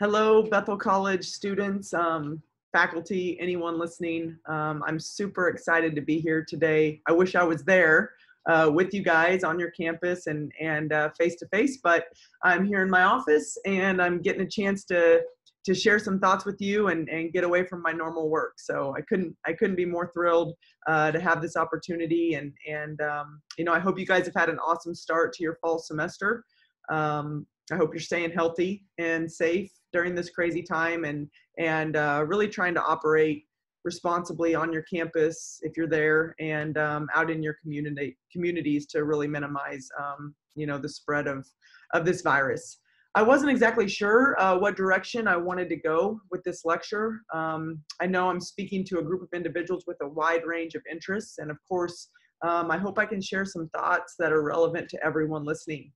Hello, Bethel College students, um, faculty, anyone listening. Um, I'm super excited to be here today. I wish I was there uh, with you guys on your campus and and face to face, but I'm here in my office and I'm getting a chance to to share some thoughts with you and, and get away from my normal work. So I couldn't I couldn't be more thrilled uh, to have this opportunity and and um, you know I hope you guys have had an awesome start to your fall semester. Um, I hope you're staying healthy and safe during this crazy time and and uh, really trying to operate responsibly on your campus if you're there and um, out in your community communities to really minimize um, you know the spread of of this virus. I wasn't exactly sure uh, what direction I wanted to go with this lecture. Um, I know I'm speaking to a group of individuals with a wide range of interests, and of course, um, I hope I can share some thoughts that are relevant to everyone listening.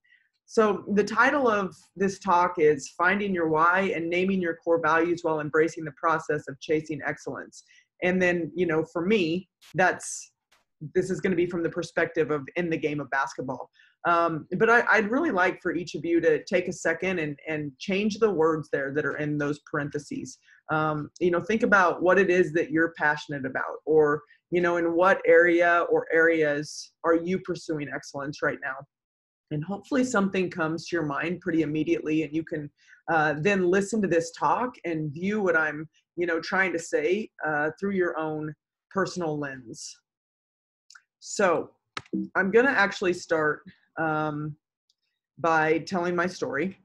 So the title of this talk is Finding Your Why and Naming Your Core Values While Embracing the Process of Chasing Excellence. And then, you know, for me, that's this is going to be from the perspective of in the game of basketball. Um, but I, would really like for each of you to take a second and, and change the words there that are in those parentheses. Um, you know, think about what it is that you're passionate about, or, you know, in what area or areas are you pursuing excellence right now? And hopefully something comes to your mind pretty immediately and you can uh, then listen to this talk and view what i'm you know trying to say uh, through your own personal lens. So i'm going to actually start um, by telling my story.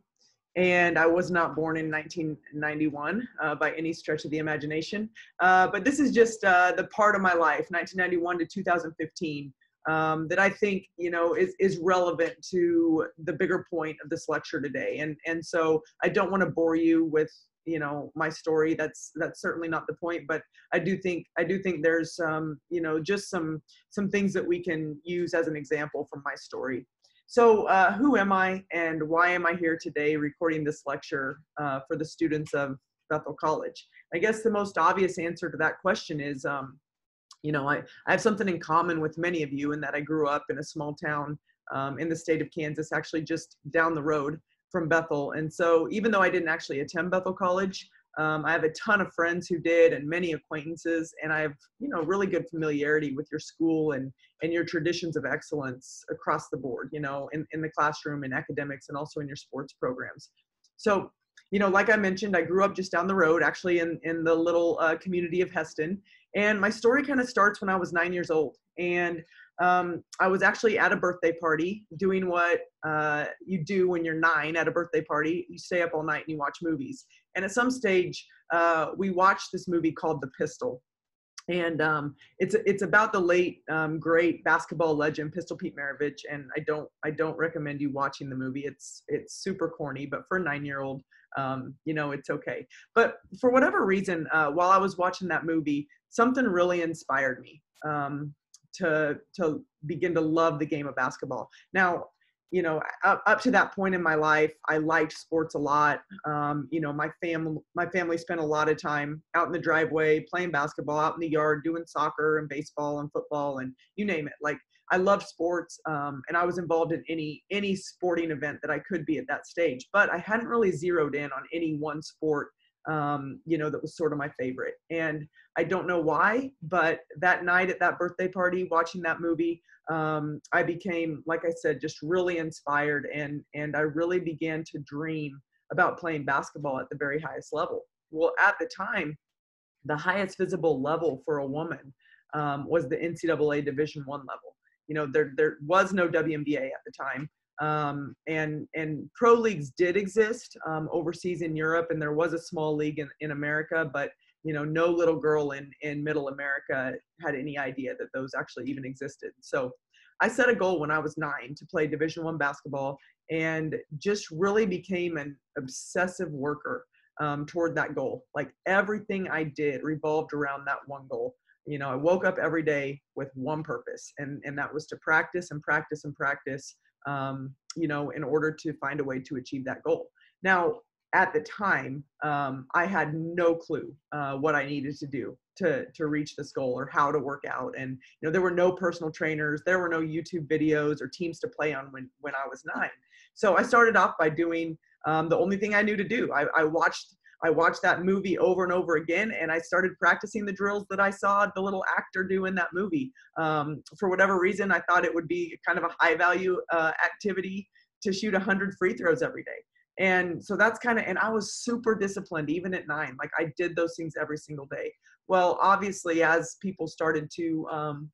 And I was not born in 1991 uh, by any stretch of the imagination. Uh, but this is just uh, the part of my life, 1991 to 2015, um, that I think you know is is relevant to the bigger point of this lecture today. And and so I don't want to bore you with you know my story. That's that's certainly not the point. But I do think I do think there's um, you know just some some things that we can use as an example from my story. So uh, who am I and why am I here today recording this lecture uh, for the students of Bethel College? I guess the most obvious answer to that question is um, you know, I, I have something in common with many of you in that I grew up in a small town um, in the state of Kansas, actually just down the road from Bethel. And so even though I didn't actually attend Bethel College, um, I have a ton of friends who did and many acquaintances, and I have, you know, really good familiarity with your school and, and your traditions of excellence across the board, you know, in, in the classroom, in academics, and also in your sports programs. So, you know, like I mentioned, I grew up just down the road, actually in, in the little uh, community of Hesston. And my story kind of starts when I was nine years old. And um, I was actually at a birthday party doing what uh, you do when you're nine at a birthday party. You stay up all night and you watch movies. And at some stage, uh, we watched this movie called The Pistol. And um, it's it's about the late um, great basketball legend Pistol Pete Maravich, and I don't I don't recommend you watching the movie. It's it's super corny, but for a nine year old, um, you know it's okay. But for whatever reason, uh, while I was watching that movie, something really inspired me um, to to begin to love the game of basketball. Now, you know, up, up to that point in my life, I liked sports a lot. Um, you know, my family my family spent a lot of time out in the driveway playing basketball, out in the yard doing soccer and baseball and football and you name it. Like I love sports, um, and I was involved in any any sporting event that I could be at that stage. But I hadn't really zeroed in on any one sport um, you know, that was sort of my favorite. And I don't know why, but that night at that birthday party, watching that movie, um, I became, like I said, just really inspired, and and I really began to dream about playing basketball at the very highest level. Well, at the time, the highest visible level for a woman um, was the NCAA Division One level. You know, there there was no WNBA at the time. Um, and and pro leagues did exist um, overseas in Europe, and there was a small league in, in America, but you know, no little girl in in Middle America had any idea that those actually even existed. So, I set a goal when I was nine to play Division One basketball, and just really became an obsessive worker um, toward that goal. Like everything I did revolved around that one goal. You know, I woke up every day with one purpose, and and that was to practice and practice and practice um, you know, in order to find a way to achieve that goal. Now, at the time, um, I had no clue uh, what I needed to do to to reach this goal or how to work out. And you know, there were no personal trainers, there were no YouTube videos or teams to play on when when I was nine. So I started off by doing um, the only thing I knew to do. I, I watched I watched that movie over and over again, and I started practicing the drills that I saw the little actor do in that movie. Um, for whatever reason, I thought it would be kind of a high value uh, activity to shoot 100 free throws every day. And so that's kind of, and I was super disciplined even at nine. Like I did those things every single day. Well, obviously, as people started to, um,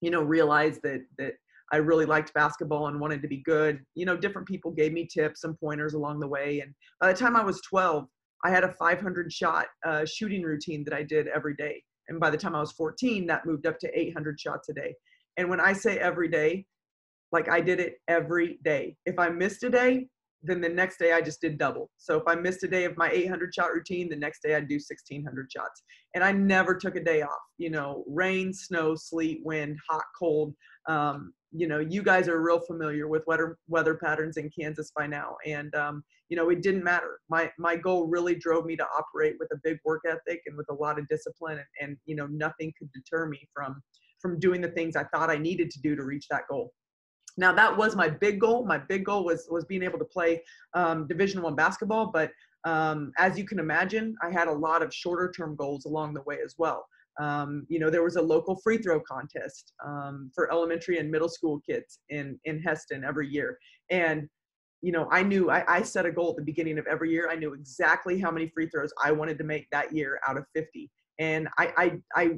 you know, realize that that I really liked basketball and wanted to be good, you know, different people gave me tips and pointers along the way. And by the time I was 12, I had a 500 shot uh, shooting routine that I did every day. And by the time I was 14, that moved up to 800 shots a day. And when I say every day, like I did it every day. If I missed a day, then the next day I just did double. So if I missed a day of my 800 shot routine, the next day I'd do 1600 shots. And I never took a day off. You know, rain, snow, sleet, wind, hot, cold. Um, you know, you guys are real familiar with weather weather patterns in Kansas by now, and um, you know, it didn't matter. My my goal really drove me to operate with a big work ethic and with a lot of discipline, and, and you know, nothing could deter me from from doing the things I thought I needed to do to reach that goal. Now that was my big goal. My big goal was was being able to play um, Division One basketball, but um, as you can imagine, I had a lot of shorter term goals along the way as well. Um, you know, there was a local free throw contest um, for elementary and middle school kids in in Hesston every year, and you know, I knew I, I set a goal at the beginning of every year. I knew exactly how many free throws I wanted to make that year out of 50, and I I, I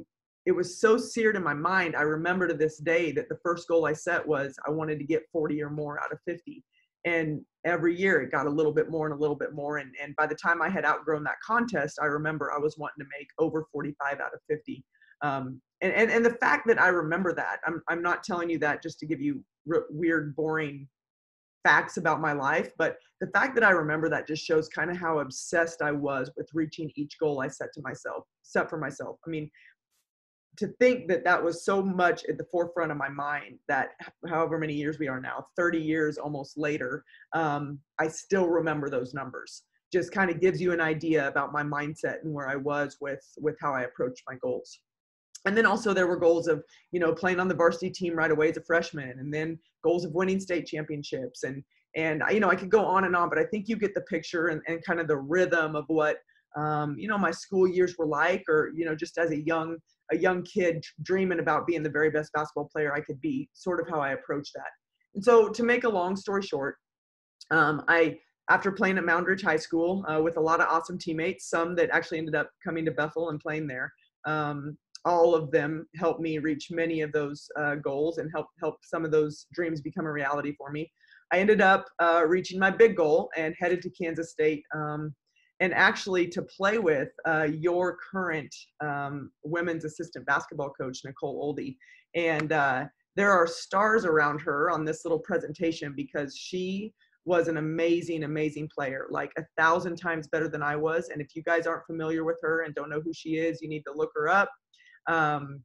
it was so seared in my mind. I remember to this day that the first goal I set was I wanted to get 40 or more out of 50. And every year it got a little bit more and a little bit more. And, and by the time I had outgrown that contest, I remember I was wanting to make over 45 out of 50. Um, and, and, and the fact that I remember that, I'm, I'm not telling you that just to give you r- weird, boring facts about my life, but the fact that I remember that just shows kind of how obsessed I was with reaching each goal I set to myself, set for myself. I mean, to think that that was so much at the forefront of my mind that however many years we are now 30 years almost later um, i still remember those numbers. Just kind of gives you an idea about my mindset and where i was with with how i approached my goals. And then also there were goals of you know playing on the varsity team right away as a freshman and then goals of winning state championships and and you know i could go on and on but i think you get the picture and, and kind of the rhythm of what um, you know my school years were like or you know just as a young a young kid dreaming about being the very best basketball player I could be, sort of how I approached that. And so, to make a long story short, um, I after playing at Moundridge High School uh, with a lot of awesome teammates, some that actually ended up coming to Bethel and playing there. Um, all of them helped me reach many of those uh, goals and help help some of those dreams become a reality for me. I ended up uh, reaching my big goal and headed to Kansas State um, and actually to play with uh, your current um, women's assistant basketball coach, Nicole Ohlde. And uh, there are stars around her on this little presentation because she was an amazing, amazing player, like a thousand times better than I was. And if you guys aren't familiar with her and don't know who she is, you need to look her up. Um,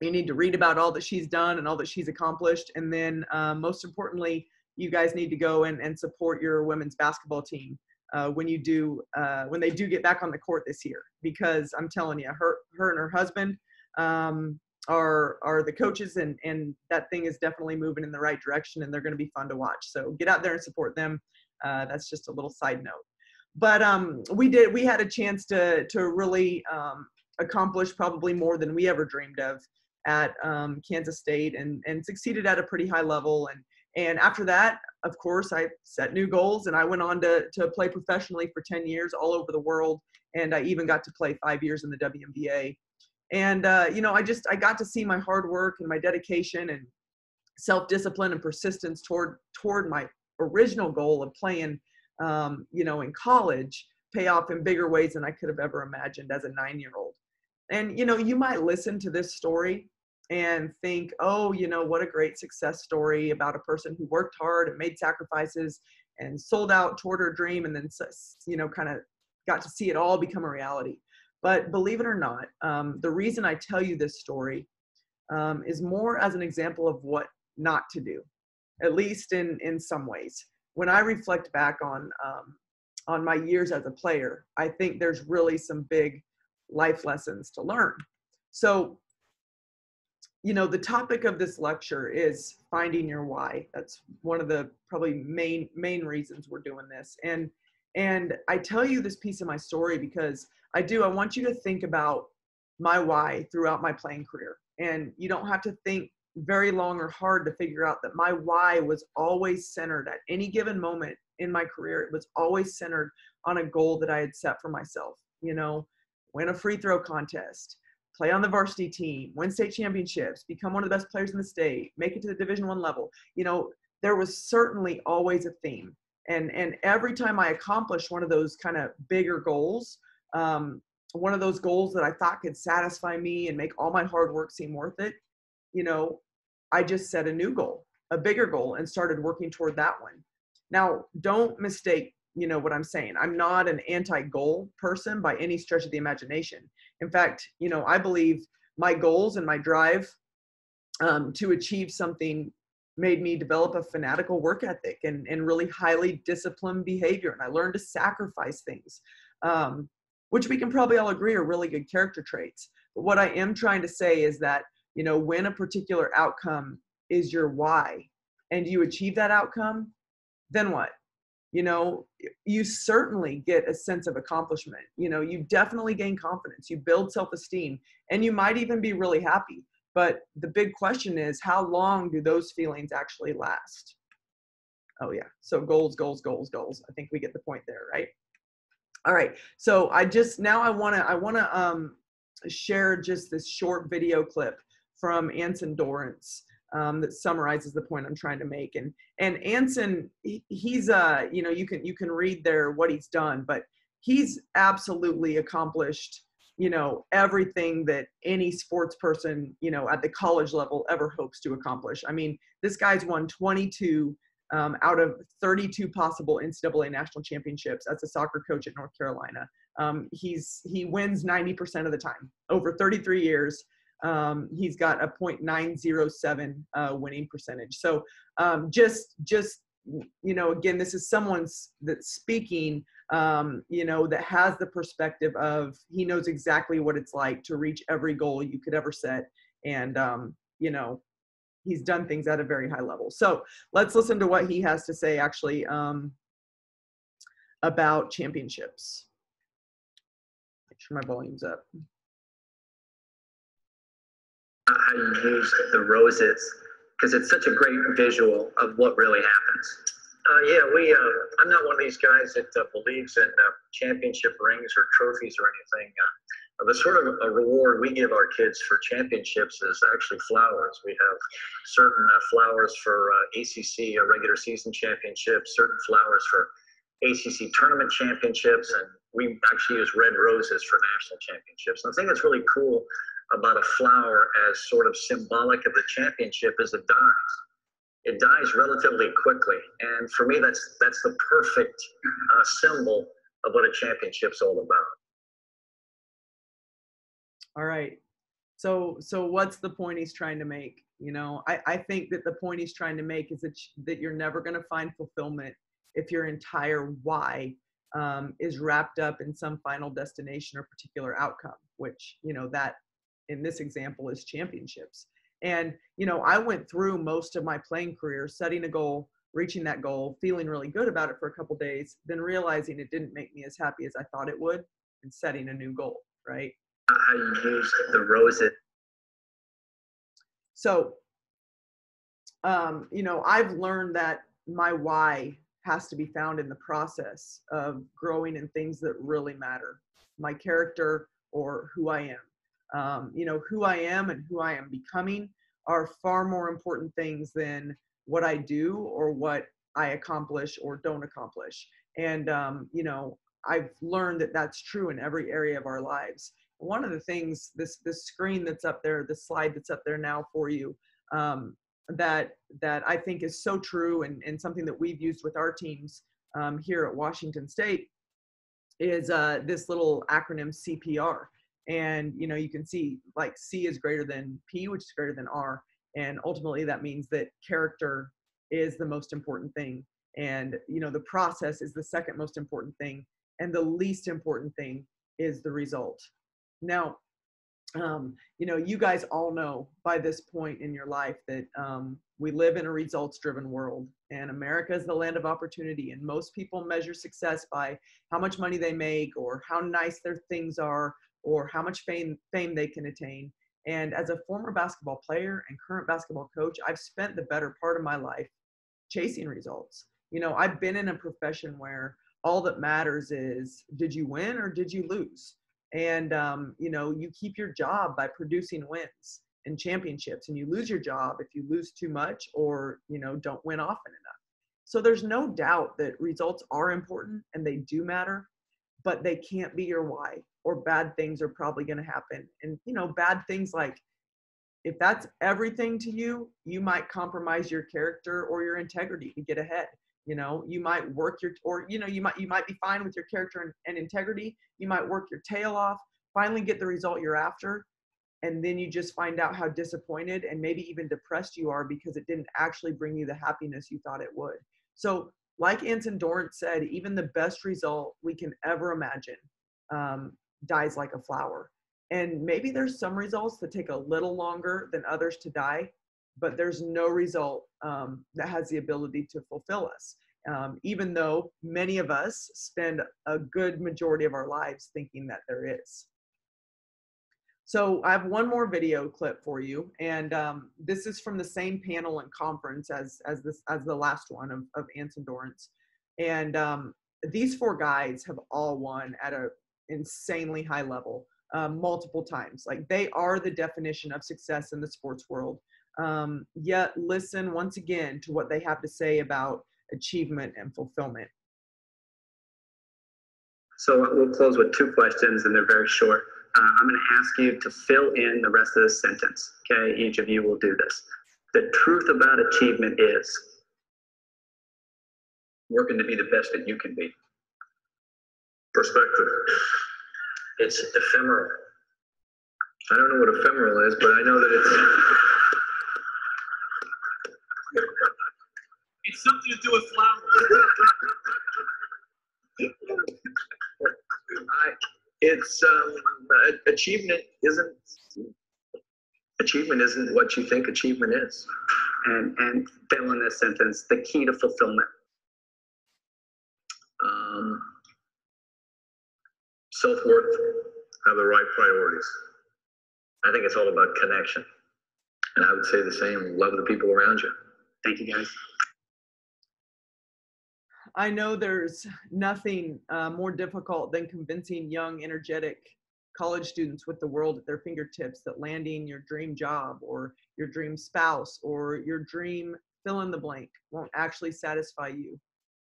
you need to read about all that she's done and all that she's accomplished. And then, um, most importantly, you guys need to go and, and support your women's basketball team uh, when you do uh, when they do get back on the court this year because I'm telling you, her her and her husband um, are are the coaches and and that thing is definitely moving in the right direction and they're going to be fun to watch. So get out there and support them. Uh, that's just a little side note. But um, we did we had a chance to to really um, accomplish probably more than we ever dreamed of at um, Kansas State and and succeeded at a pretty high level and and after that, of course, I set new goals and I went on to, to play professionally for 10 years all over the world. And I even got to play five years in the WNBA. And, uh, you know, I just, I got to see my hard work and my dedication and self-discipline and persistence toward, toward my original goal of playing, um, you know, in college pay off in bigger ways than I could have ever imagined as a nine-year-old. And, you know, you might listen to this story and think, oh, you know, what a great success story about a person who worked hard and made sacrifices and sold out toward her dream and then, you know, kind of got to see it all become a reality. But believe it or not, um, the reason I tell you this story um, is more as an example of what not to do, at least in, in some ways. When I reflect back on, um, on my years as a player, I think there's really some big life lessons to learn. So you know the topic of this lecture is finding your why that's one of the probably main main reasons we're doing this and And I tell you this piece of my story because I do, I want you to think about my why throughout my playing career. And you don't have to think very long or hard to figure out that my why was always centered at any given moment in my career. It was always centered on a goal that I had set for myself. You know, win a free throw contest, play on the varsity team, win state championships, become one of the best players in the state, make it to the Division One level. You know, there was certainly always a theme, and and every time I accomplished one of those kind of bigger goals, um, one of those goals that I thought could satisfy me and make all my hard work seem worth it, you know, I just set a new goal, a bigger goal, and started working toward that one. Now, don't mistake you know what i'm saying i'm not an anti-goal person by any stretch of the imagination in fact you know i believe my goals and my drive um, to achieve something made me develop a fanatical work ethic and, and really highly disciplined behavior and i learned to sacrifice things um, which we can probably all agree are really good character traits. But what i am trying to say is that you know when a particular outcome is your why and you achieve that outcome then what you know you certainly get a sense of accomplishment. You know you definitely gain confidence you build self-esteem and you might even be really happy. But the big question is how long do those feelings actually last? Oh yeah. So goals goals goals goals. I think we get the point there right? All right. So i just now i want to i want to um share just this short video clip from anson dorrance um, that summarizes the point I'm trying to make. And and Anson, he, he's uh, you know, you can you can read there what he's done, but he's absolutely accomplished, you know, everything that any sports person, you know, at the college level ever hopes to accomplish. I mean, this guy's won 22 um, out of 32 possible NCAA national championships as a soccer coach at North Carolina. Um, he's he wins 90% of the time over 33 years um, he's got a 0.907 uh, winning percentage. So um, just just you know again this is someone that's speaking um, you know that has the perspective of he knows exactly what it's like to reach every goal you could ever set. And um, you know he's done things at a very high level. So let's listen to what he has to say actually um, about championships. Make sure my volume's up how you use the roses because it's such a great visual of what really happens. Uh, yeah, we. Uh, I'm not one of these guys that uh, believes in uh, championship rings or trophies or anything. Uh, the sort of a reward we give our kids for championships is actually flowers. We have certain uh, flowers for ACC regular season championships, certain flowers for ACC tournament championships, and we actually use red roses for national championships. And I think it's really cool about a flower as sort of symbolic of the championship is it dies. It dies relatively quickly, and for me, that's that's the perfect uh, symbol of what a championship's all about. All right. So so what's the point he's trying to make? You know, I, I think that the point he's trying to make is that, that you're never going to find fulfillment if your entire why um, is wrapped up in some final destination or particular outcome, which, you know, that in this example is championships. And, you know, I went through most of my playing career setting a goal, reaching that goal, feeling really good about it for a couple days, then realizing it didn't make me as happy as I thought it would, and setting a new goal, right? How you use the roses. So, um, you know, I've learned that my why has to be found in the process of growing in things that really matter my character or who I am um, you know who i am and who i am becoming are far more important things than what i do or what i accomplish or don't accomplish. And um, you know i've learned that that's true in every area of our lives. One of the things this this screen that's up there the slide that's up there now for you um, that that i think is so true and, and something that we've used with our teams um, here at washington state is uh, this little acronym cpr and you know you can see like c is greater than p which is greater than r and ultimately that means that character is the most important thing. And you know the process is the second most important thing and the least important thing is the result. Now um, you know you guys all know by this point in your life that um, we live in a results driven world and america is the land of opportunity and most people measure success by how much money they make or how nice their things are or how much fame fame they can attain. And as a former basketball player and current basketball coach i've spent the better part of my life chasing results. You know i've been in a profession where all that matters is did you win or did you lose? And um, you know you keep your job by producing wins and championships and you lose your job if you lose too much or you know don't win often enough. So there's no doubt that results are important and they do matter but they can't be your why or bad things are probably going to happen. And you know bad things like if that's everything to you you might compromise your character or your integrity to get ahead you know? You might work your or you know you might you might be fine with your character and, and integrity. You might work your tail off finally get the result you're after and then you just find out how disappointed and maybe even depressed you are because it didn't actually bring you the happiness you thought it would. So like anson dorrance said even the best result we can ever imagine um, dies like a flower. And maybe there's some results that take a little longer than others to die but there's no result um, that has the ability to fulfill us. Um, even though many of us spend a good majority of our lives thinking that there is so I have one more video clip for you, and um, this is from the same panel and conference as as this as the last one of, of Anson Dorrance. And um, these four guys have all won at a insanely high level um, multiple times. Like they are the definition of success in the sports world. Um, yet listen once again to what they have to say about achievement and fulfillment. So we'll close with two questions, and they're very short. Uh, I'm going to ask you to fill in the rest of the sentence. Okay, each of you will do this. The truth about achievement is working to be the best that you can be. Perspective. It's ephemeral. I don't know what ephemeral is, but I know that it's. It's something to do with flowers. I, it's um, achievement isn't achievement isn't what you think achievement is. And and fill in this sentence the key to fulfillment. Um, Self worth, have the right priorities. I think it's all about connection. And I would say the same love the people around you. Thank you, guys. I know there's nothing uh, more difficult than convincing young, energetic college students with the world at their fingertips that landing your dream job or your dream spouse or your dream fill in the blank won't actually satisfy you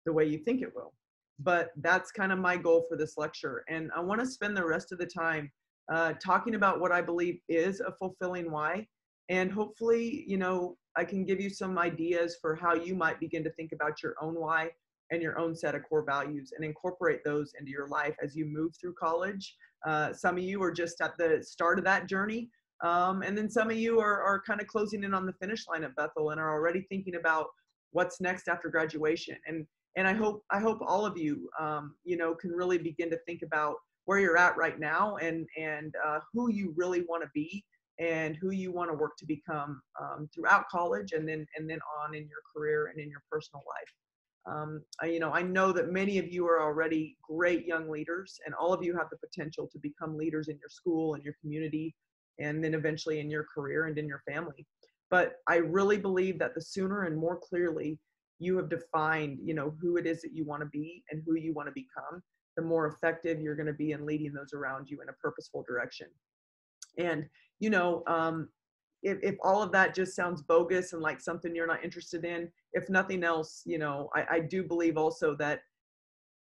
the way you think it will. But that's kind of my goal for this lecture. And I want to spend the rest of the time uh, talking about what I believe is a fulfilling why. And hopefully, you know, I can give you some ideas for how you might begin to think about your own why and your own set of core values and incorporate those into your life as you move through college. Uh, some of you are just at the start of that journey. Um, and then some of you are, are kind of closing in on the finish line at Bethel and are already thinking about what's next after graduation. And, and I hope, I hope all of you, um, you know, can really begin to think about where you're at right now and, and uh, who you really want to be and who you want to work to become um, throughout college and then, and then on in your career and in your personal life. Um, I, you know, I know that many of you are already great young leaders, and all of you have the potential to become leaders in your school and your community, and then eventually in your career and in your family. But I really believe that the sooner and more clearly you have defined, you know, who it is that you want to be and who you want to become, the more effective you're going to be in leading those around you in a purposeful direction. And you know, um, if, if all of that just sounds bogus and like something you're not interested in, if nothing else, you know, I, I do believe also that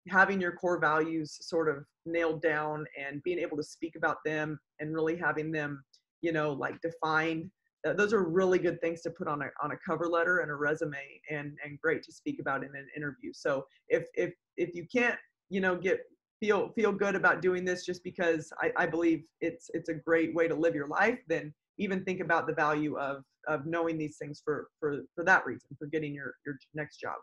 having your core values sort of nailed down and being able to speak about them and really having them, you know, like defined, uh, those are really good things to put on a, on a cover letter and a resume and, and great to speak about in an interview. So if, if, if you can't, you know, get, feel, feel good about doing this just because I, I believe it's, it's a great way to live your life, then even think about the value of of knowing these things for for for that reason for getting your your next job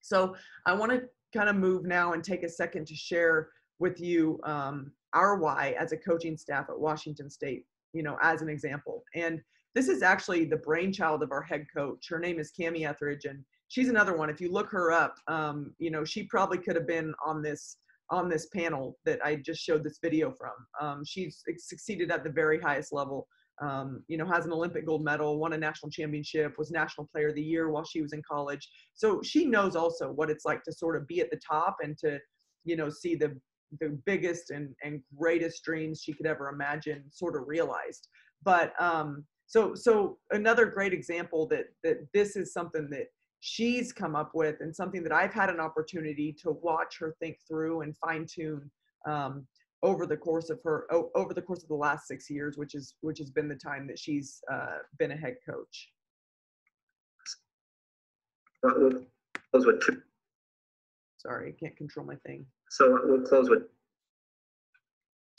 so i want to kind of move now and take a second to share with you um, our why as a coaching staff at washington state you know as an example and this is actually the brainchild of our head coach. Her name is Kamie Ethridge, and she's another one. If you look her up, um, you know, she probably could have been on this on this panel that I just showed this video from. Um, she's succeeded at the very highest level. Um, you know, has an Olympic gold medal, won a national championship, was national player of the year while she was in college. So she knows also what it's like to sort of be at the top and to, you know, see the the biggest and, and greatest dreams she could ever imagine sort of realized. But um, so so another great example that that this is something that she's come up with and something that I've had an opportunity to watch her think through and fine tune um, over the course of her over the course of the last six years, which is which has been the time that she's uh, been a head coach. We'll close with two. Sorry, I can't control my thing. So we'll close with.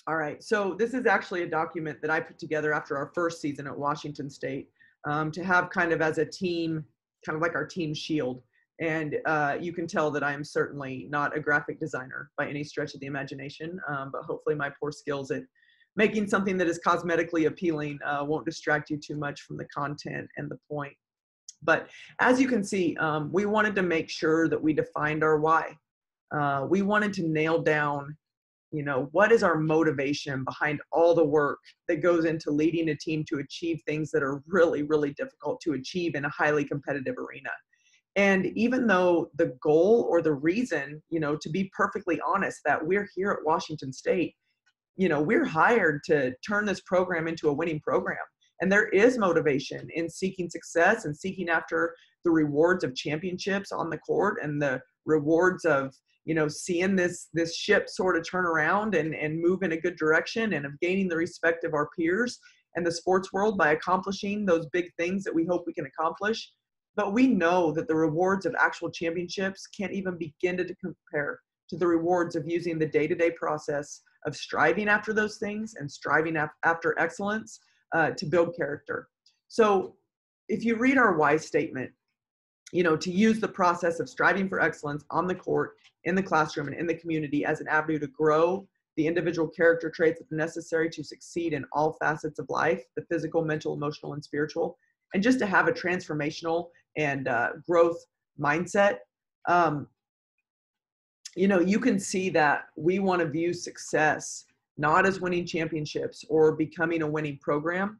All right. So this is actually a document that I put together after our first season at Washington State um, to have kind of as a team kind of like our team shield. And uh, you can tell that I'm certainly not a graphic designer by any stretch of the imagination, um, but hopefully my poor skills at making something that is cosmetically appealing uh, won't distract you too much from the content and the point. But as you can see, um, we wanted to make sure that we defined our why. Uh, we wanted to nail down, you know, what is our motivation behind all the work that goes into leading a team to achieve things that are really, really difficult to achieve in a highly competitive arena. And even though the goal or the reason, you know, to be perfectly honest, that we're here at Washington State, you know, we're hired to turn this program into a winning program. And there is motivation in seeking success and seeking after the rewards of championships on the court and the rewards of, you know, seeing this this ship sort of turn around and, and move in a good direction and of gaining the respect of our peers and the sports world by accomplishing those big things that we hope we can accomplish but we know that the rewards of actual championships can't even begin to compare to the rewards of using the day to day process of striving after those things and striving after excellence uh, to build character. So, if you read our why statement, you know, to use the process of striving for excellence on the court, in the classroom, and in the community as an avenue to grow the individual character traits that are necessary to succeed in all facets of life the physical, mental, emotional, and spiritual and just to have a transformational and uh, growth mindset um, you know you can see that we want to view success not as winning championships or becoming a winning program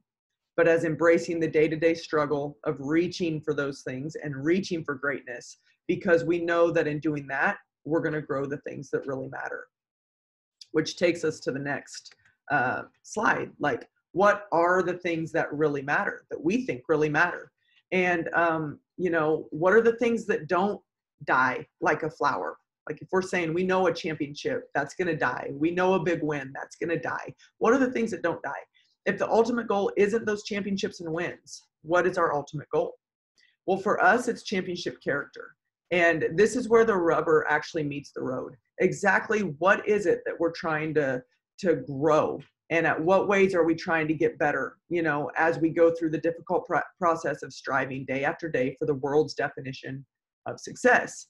but as embracing the day-to-day struggle of reaching for those things and reaching for greatness because we know that in doing that we're going to grow the things that really matter. Which takes us to the next uh, slide like what are the things that really matter that we think really matter? And um, you know what are the things that don't die like a flower? Like if we're saying we know a championship that's going to die. We know a big win that's going to die. What are the things that don't die? If the ultimate goal isn't those championships and wins what is our ultimate goal? Well for us it's championship character. And this is where the rubber actually meets the road. Exactly what is it that we're trying to to grow and at what ways are we trying to get better you know as we go through the difficult pr- process of striving day after day for the world's definition of success?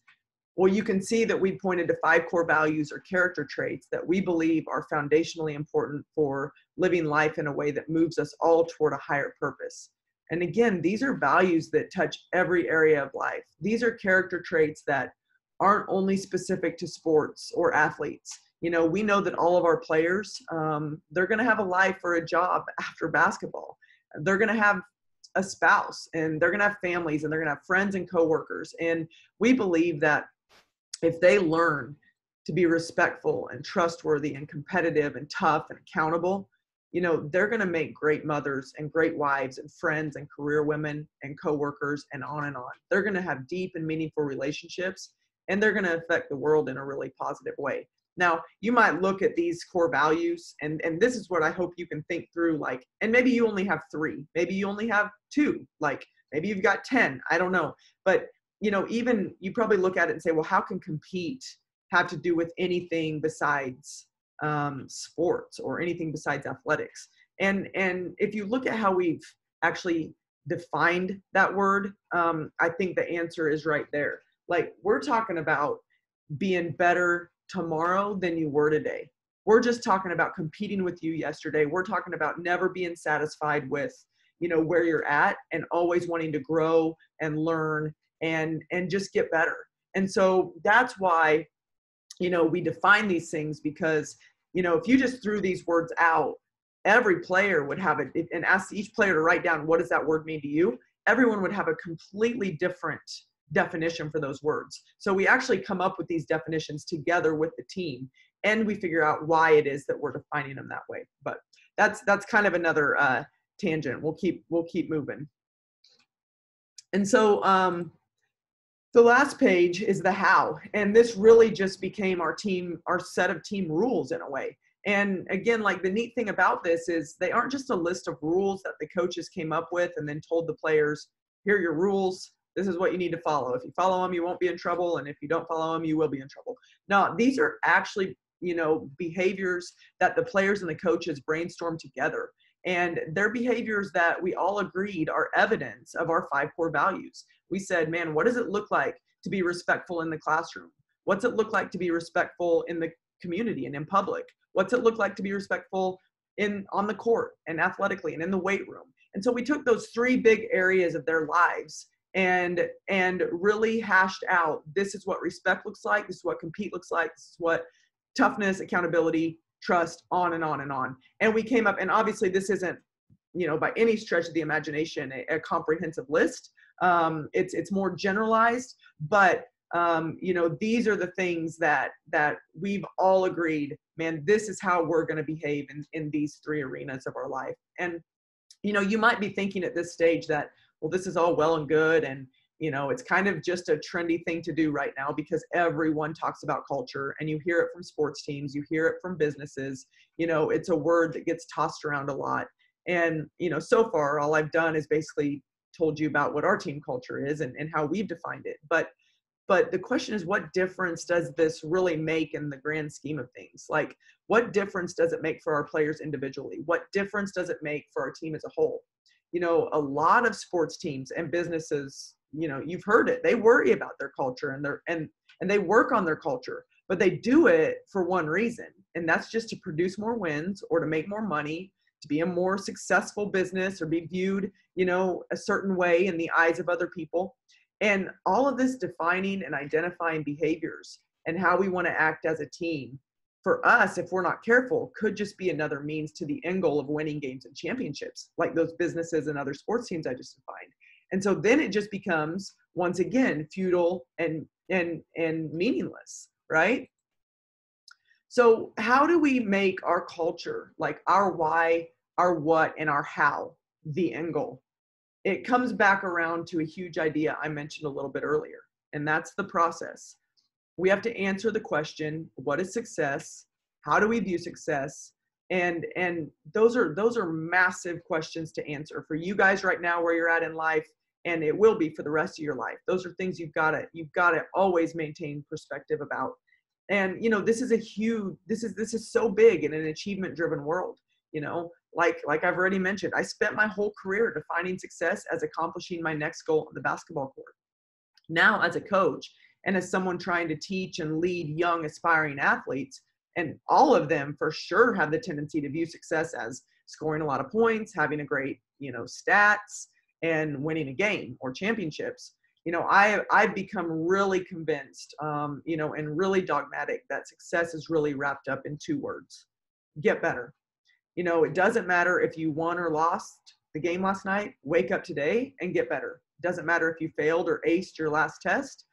Well you can see that we pointed to five core values or character traits that we believe are foundationally important for living life in a way that moves us all toward a higher purpose. And again these are values that touch every area of life. These are character traits that aren't only specific to sports or athletes you know, we know that all of our players, um, they're going to have a life or a job after basketball. They're going to have a spouse and they're going to have families and they're going to have friends and coworkers. And we believe that if they learn to be respectful and trustworthy and competitive and tough and accountable, you know, they're going to make great mothers and great wives and friends and career women and coworkers and on and on. They're going to have deep and meaningful relationships and they're going to affect the world in a really positive way. Now, you might look at these core values, and, and this is what I hope you can think through like, and maybe you only have three, maybe you only have two, like maybe you've got 10, I don't know. But, you know, even you probably look at it and say, well, how can compete have to do with anything besides um, sports or anything besides athletics? And, and if you look at how we've actually defined that word, um, I think the answer is right there. Like, we're talking about being better tomorrow than you were today. We're just talking about competing with you yesterday. We're talking about never being satisfied with, you know where you're at and always wanting to grow and learn and and just get better and so that's why you know we define these things because you know if you just threw these words out every player would have it and ask each player to write down what does that word mean to you everyone would have a completely different definition for those words. So we actually come up with these definitions together with the team and we figure out why it is that we're defining them that way. But that's that's kind of another uh, tangent. We'll keep we'll keep moving. And so um, the last page is the how and this really just became our team our set of team rules in a way. And again like the neat thing about this is they aren't just a list of rules that the coaches came up with and then told the players here are your rules this is what you need to follow. If you follow them you won't be in trouble and if you don't follow them you will be in trouble. No these are actually you know behaviors that the players and the coaches brainstorm together and their behaviors that we all agreed are evidence of our five core values. We said man what does it look like to be respectful in the classroom? What's it look like to be respectful in the community and in public? What's it look like to be respectful in on the court and athletically and in the weight room? And so we took those three big areas of their lives and and really hashed out this is what respect looks like this is what compete looks like this is what toughness, accountability, trust, on and on and on. And we came up, and obviously this isn't, you know, by any stretch of the imagination, a, a comprehensive list. Um, it's it's more generalized, but um, you know, these are the things that that we've all agreed. Man, this is how we're going to behave in in these three arenas of our life. And you know, you might be thinking at this stage that, well, this is all well and good, and you know it's kind of just a trendy thing to do right now because everyone talks about culture and you hear it from sports teams you hear it from businesses you know it's a word that gets tossed around a lot. And you know so far all i've done is basically told you about what our team culture is and, and how we've defined it. But but the question is what difference does this really make in the grand scheme of things? Like what difference does it make for our players individually? What difference does it make for our team as a whole you know a lot of sports teams and businesses you know you've heard it they worry about their culture and their and and they work on their culture but they do it for one reason and that's just to produce more wins or to make more money to be a more successful business or be viewed you know a certain way in the eyes of other people. And all of this defining and identifying behaviors and how we want to act as a team for us if we're not careful could just be another means to the end goal of winning games and championships like those businesses and other sports teams i just defined. And so then it just becomes once again futile and and and meaningless right? So how do we make our culture like our why our what and our how the end goal? It comes back around to a huge idea i mentioned a little bit earlier and that's the process we have to answer the question what is success? How do we view success? And and those are those are massive questions to answer for you guys right now where you're at in life and it will be for the rest of your life. Those are things you've got to you've got to always maintain perspective about. And you know this is a huge this is this is so big in an achievement driven world you know? Like like i've already mentioned i spent my whole career defining success as accomplishing my next goal on the basketball court. Now as a coach and as someone trying to teach and lead young aspiring athletes and all of them for sure have the tendency to view success as scoring a lot of points having a great you know stats and winning a game or championships you know i i've become really convinced um, you know and really dogmatic that success is really wrapped up in two words get better. You know it doesn't matter if you won or lost the game last night wake up today and get better. Doesn't matter if you failed or aced your last test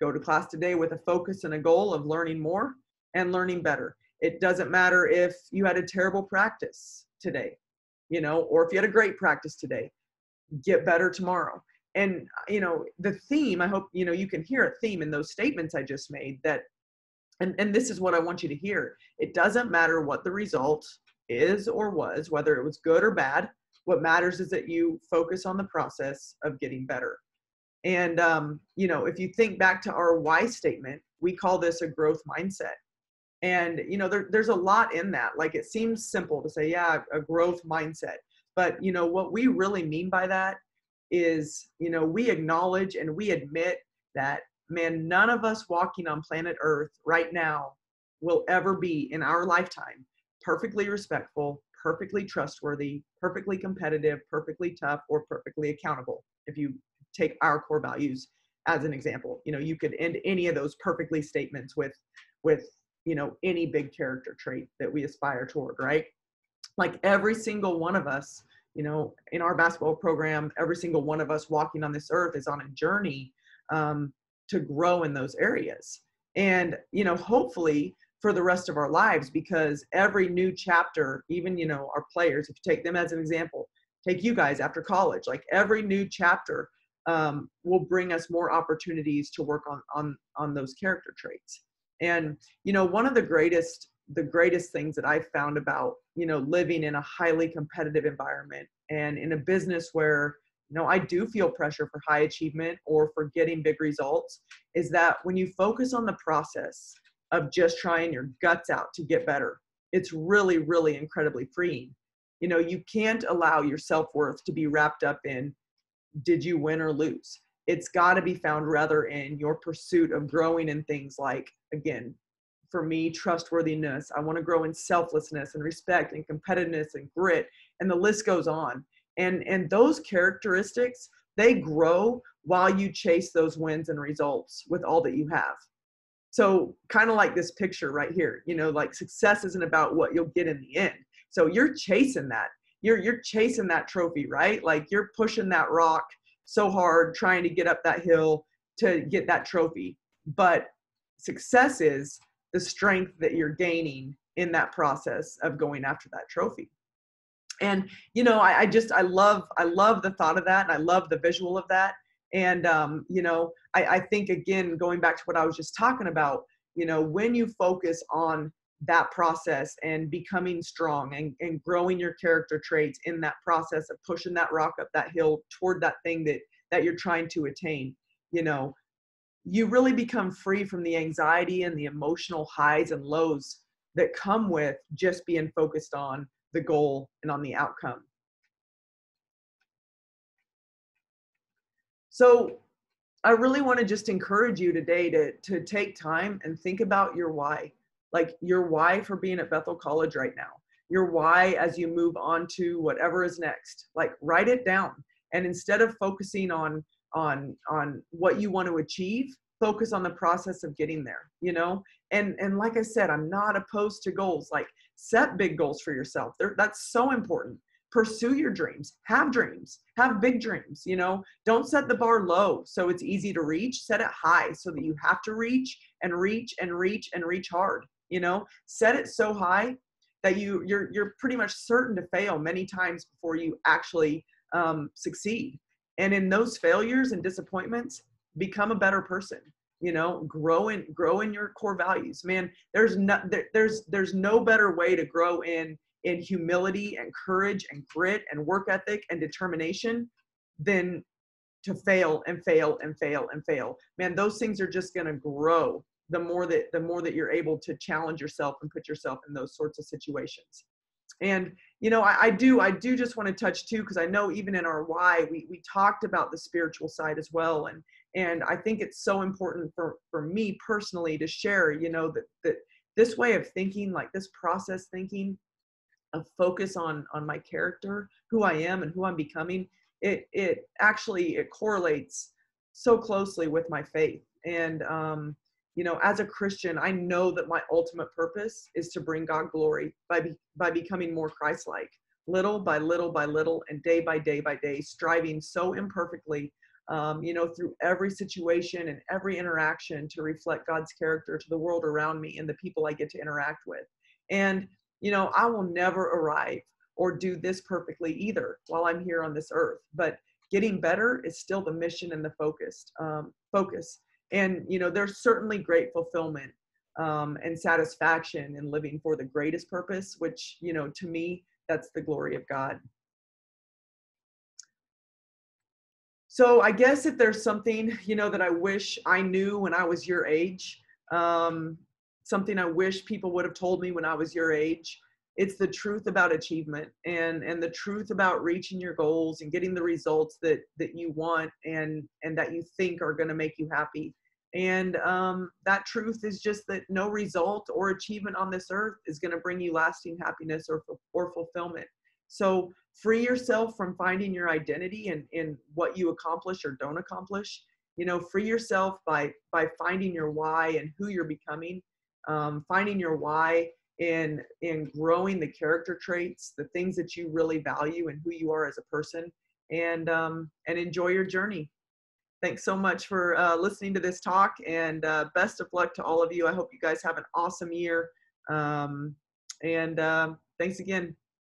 go to class today with a focus and a goal of learning more and learning better. It doesn't matter if you had a terrible practice today you know or if you had a great practice today get better tomorrow. And you know the theme i hope you know you can hear a theme in those statements i just made that and and this is what i want you to hear. It doesn't matter what the result is or was whether it was good or bad. What matters is that you focus on the process of getting better and um, you know if you think back to our why statement we call this a growth mindset and you know there, there's a lot in that like it seems simple to say yeah a growth mindset but you know what we really mean by that is you know we acknowledge and we admit that man none of us walking on planet earth right now will ever be in our lifetime perfectly respectful perfectly trustworthy, perfectly competitive, perfectly tough, or perfectly accountable. If you take our core values as an example, you know, you could end any of those perfectly statements with with you know any big character trait that we aspire toward, right? Like every single one of us, you know, in our basketball program, every single one of us walking on this earth is on a journey um, to grow in those areas. And you know, hopefully for the rest of our lives because every new chapter even you know our players if you take them as an example take you guys after college like every new chapter um, will bring us more opportunities to work on on on those character traits and you know one of the greatest the greatest things that i found about you know living in a highly competitive environment and in a business where you know i do feel pressure for high achievement or for getting big results is that when you focus on the process of just trying your guts out to get better. It's really, really incredibly freeing. You know, you can't allow your self worth to be wrapped up in did you win or lose? It's got to be found rather in your pursuit of growing in things like, again, for me, trustworthiness. I want to grow in selflessness and respect and competitiveness and grit, and the list goes on. And and those characteristics they grow while you chase those wins and results with all that you have. So kind of like this picture right here, you know, like success isn't about what you'll get in the end. So you're chasing that. You're you're chasing that trophy, right? Like you're pushing that rock so hard trying to get up that hill to get that trophy. But success is the strength that you're gaining in that process of going after that trophy and you know I, I, just i love i love the thought of that and i love the visual of that and um, you know I, I think again going back to what i was just talking about you know when you focus on that process and becoming strong and, and growing your character traits in that process of pushing that rock up that hill toward that thing that that you're trying to attain you know? You really become free from the anxiety and the emotional highs and lows that come with just being focused on the goal and on the outcome. So I really want to just encourage you today to, to take time and think about your why, like your why for being at Bethel College right now, your why as you move on to whatever is next. Like write it down. And instead of focusing on on on what you want to achieve, focus on the process of getting there, you know? And and like I said, I'm not opposed to goals. Like set big goals for yourself. They're, that's so important pursue your dreams have dreams have big dreams you know don't set the bar low so it's easy to reach set it high so that you have to reach and reach and reach and reach hard you know? Set it so high that you you're you're pretty much certain to fail many times before you actually um, succeed. And in those failures and disappointments become a better person you know? Grow in grow in your core values. Man there's no there, there's there's no better way to grow in in humility and courage and grit and work ethic and determination than to fail and fail and fail and fail. Man those things are just going to grow the more that the more that you're able to challenge yourself and put yourself in those sorts of situations. And you know i, I do i do just want to touch too because i know even in our why we, we talked about the spiritual side as well and and i think it's so important for for me personally to share you know that that this way of thinking like this process thinking a focus on on my character who i am and who i'm becoming it it actually it correlates so closely with my faith. And um you know as a christian i know that my ultimate purpose is to bring god glory by be, by becoming more christ-like little by little by little and day by day by day striving so imperfectly um, you know through every situation and every interaction to reflect god's character to the world around me and the people i get to interact with and you know, I will never arrive or do this perfectly either while I'm here on this earth. But getting better is still the mission and the focused um, focus. And you know, there's certainly great fulfillment um, and satisfaction in living for the greatest purpose, which you know, to me, that's the glory of God. So I guess if there's something you know that I wish I knew when I was your age, um, something I wish people would have told me when I was your age. It's the truth about achievement and and the truth about reaching your goals and getting the results that that you want and and that you think are going to make you happy. And um, that truth is just that no result or achievement on this earth is going to bring you lasting happiness or, or fulfillment. So free yourself from finding your identity and in, in what you accomplish or don't accomplish. You know, free yourself by by finding your why and who you're becoming. Um, finding your why in in growing the character traits, the things that you really value, and who you are as a person, and um, and enjoy your journey. Thanks so much for uh, listening to this talk, and uh, best of luck to all of you. I hope you guys have an awesome year, um, and uh, thanks again.